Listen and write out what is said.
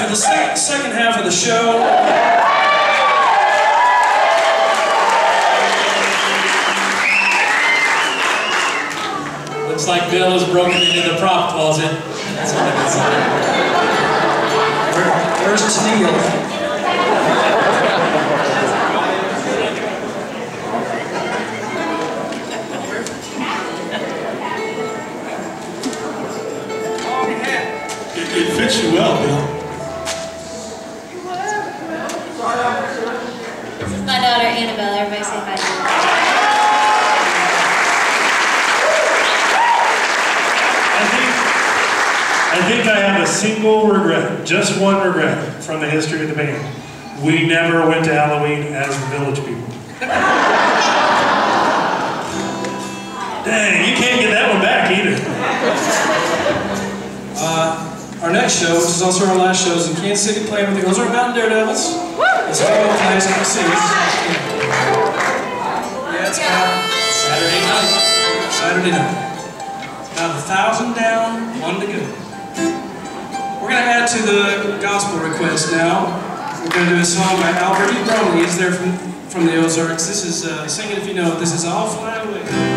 For the second, second half of the show, Looks like Bill has broken into the prop closet. That's what where's Tennille? It fits you well, Bill. Single regret, just one regret from the history of the band. We never went to Halloween as the Village People. Dang, you can't get that one back either. Uh, our next show, which is also our last show, is in Kansas City playing with the Ozark Mountain Daredevils. It's going to play some cities. Yeah, it's about Saturday night. Saturday night. It's about a thousand down, one to go. To the gospel request now. We're going to do a song by Albert E. Brumley. He's there from, from the Ozarks. This is, uh, sing it if you know it. This is I'll Fly Away.